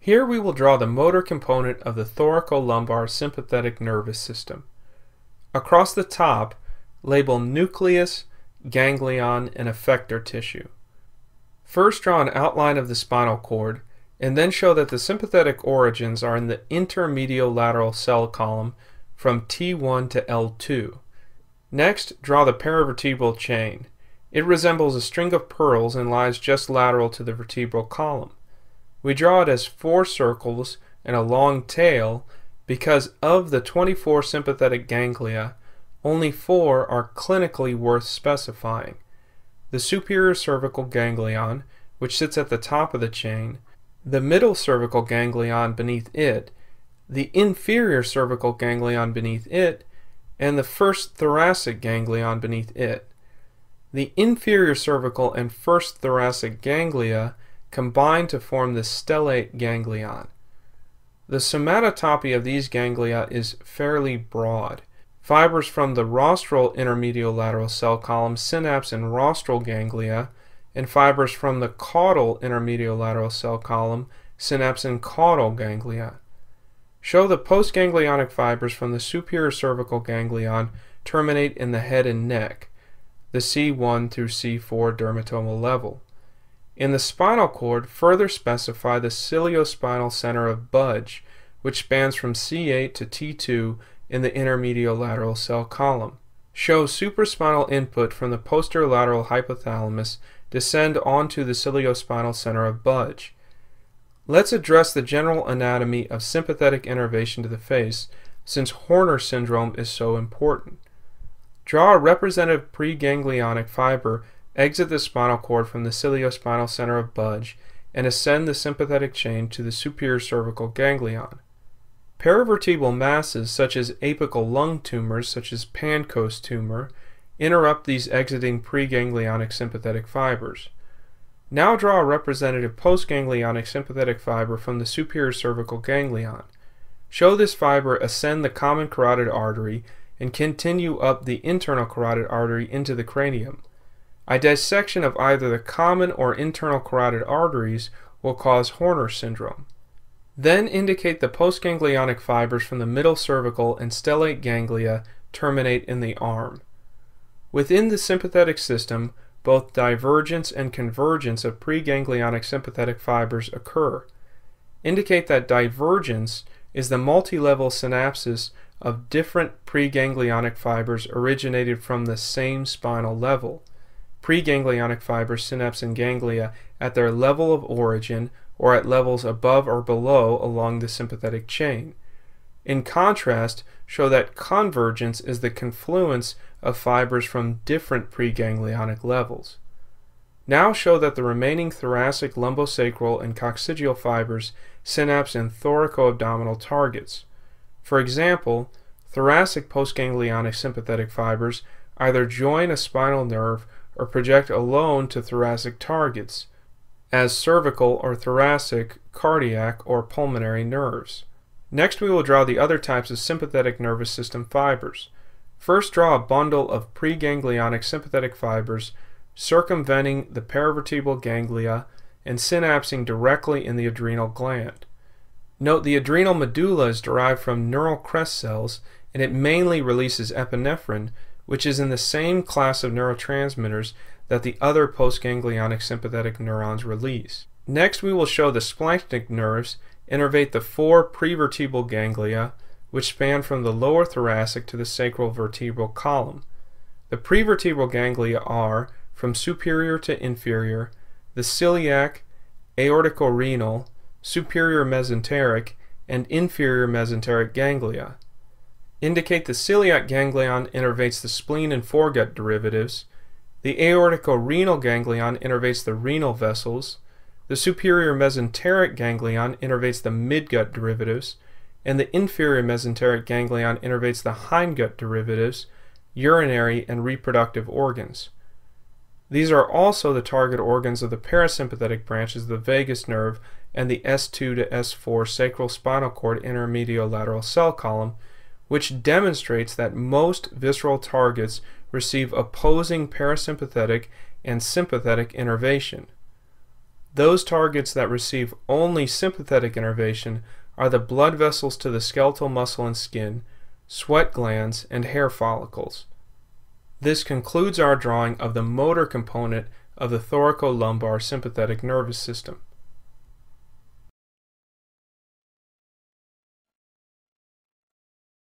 Here we will draw the motor component of the thoracolumbar sympathetic nervous system. Across the top, label nucleus, ganglion, and effector tissue. First draw an outline of the spinal cord, and then show that the sympathetic origins are in the intermediolateral cell column from T1 to L2. Next, draw the paravertebral chain. It resembles a string of pearls and lies just lateral to the vertebral column. We draw it as four circles and a long tail because of the 24 sympathetic ganglia, only four are clinically worth specifying. The superior cervical ganglion, which sits at the top of the chain, the middle cervical ganglion beneath it, the inferior cervical ganglion beneath it, and the first thoracic ganglion beneath it. The inferior cervical and first thoracic ganglia combine to form the stellate ganglion. The somatotopy of these ganglia is fairly broad. Fibers from the rostral intermediolateral cell column synapse in rostral ganglia, and fibers from the caudal intermediolateral cell column synapse in caudal ganglia. Show the postganglionic fibers from the superior cervical ganglion terminate in the head and neck, the C1 through C4 dermatomal level. In the spinal cord, further specify the ciliospinal center of Budge, which spans from C8 to T2 in the intermediolateral cell column. Show supraspinal input from the posterolateral hypothalamus descend onto the ciliospinal center of Budge. Let's address the general anatomy of sympathetic innervation to the face, since Horner syndrome is so important. Draw a representative preganglionic fiber, exit the spinal cord from the ciliospinal center of Budge, and ascend the sympathetic chain to the superior cervical ganglion. Paravertebral masses such as apical lung tumors, such as Pancoast tumor, interrupt these exiting preganglionic sympathetic fibers. Now draw a representative postganglionic sympathetic fiber from the superior cervical ganglion. Show this fiber ascend the common carotid artery and continue up the internal carotid artery into the cranium. A dissection of either the common or internal carotid arteries will cause Horner syndrome. Then indicate the postganglionic fibers from the middle cervical and stellate ganglia terminate in the arm. Within the sympathetic system, both divergence and convergence of preganglionic sympathetic fibers occur. Indicate that divergence is the multilevel synapses of different preganglionic fibers originated from the same spinal level. Preganglionic fibers synapse in ganglia at their level of origin or at levels above or below along the sympathetic chain. In contrast, show that convergence is the confluence of fibers from different preganglionic levels. Now show that the remaining thoracic, lumbosacral, and coccygeal fibers synapse in thoracoabdominal targets. For example, thoracic postganglionic sympathetic fibers either join a spinal nerve or project alone to thoracic targets, as cervical or thoracic, cardiac, or pulmonary nerves. Next we will draw the other types of sympathetic nervous system fibers. First draw a bundle of preganglionic sympathetic fibers circumventing the paravertebral ganglia and synapsing directly in the adrenal gland. Note the adrenal medulla is derived from neural crest cells and it mainly releases epinephrine, which is in the same class of neurotransmitters that the other postganglionic sympathetic neurons release. Next, we will show the splanchnic nerves innervate the four prevertebral ganglia, which span from the lower thoracic to the sacral vertebral column. The prevertebral ganglia are, from superior to inferior, the celiac, aorticorenal, superior mesenteric, and inferior mesenteric ganglia. Indicate the celiac ganglion innervates the spleen and foregut derivatives, the aorticorenal ganglion innervates the renal vessels, the superior mesenteric ganglion innervates the midgut derivatives, and the inferior mesenteric ganglion innervates the hindgut derivatives, urinary and reproductive organs. These are also the target organs of the parasympathetic branches of the vagus nerve and the S2 to S4 sacral spinal cord intermediolateral cell column, which demonstrates that most visceral targets receive opposing parasympathetic and sympathetic innervation. Those targets that receive only sympathetic innervation are the blood vessels to the skeletal muscle and skin, sweat glands, and hair follicles. This concludes our drawing of the motor component of the thoracolumbar sympathetic nervous system.